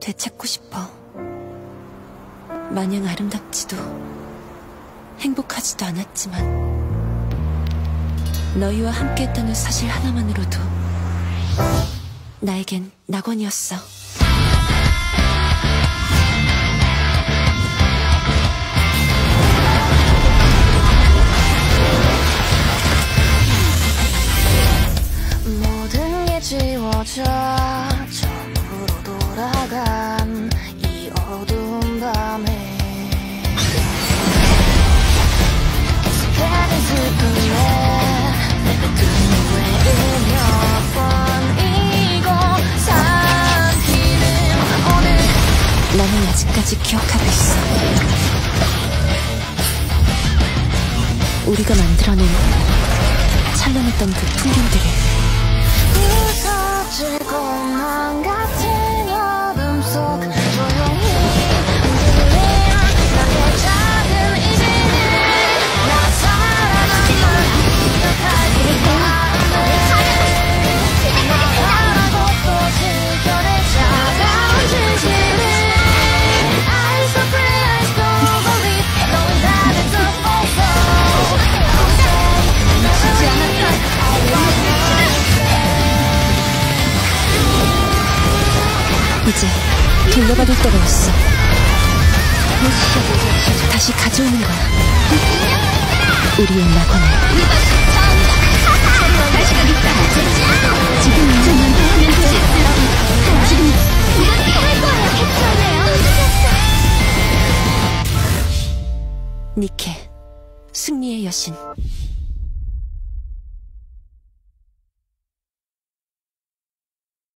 되찾고 싶어. 마냥 아름답지도 행복하지도 않았지만 너희와 함께했다는 사실 하나만으로도 나에겐 낙원이었어. 모든 게 지워져 아직까지 기억하고 있어. 우리가 만들어낸 찬란했던 그 풍경들을 이제 돌려받을 때가 왔어. 다시 가져오는 거야. 우리의 낙원을. 니케, 승리의 여신.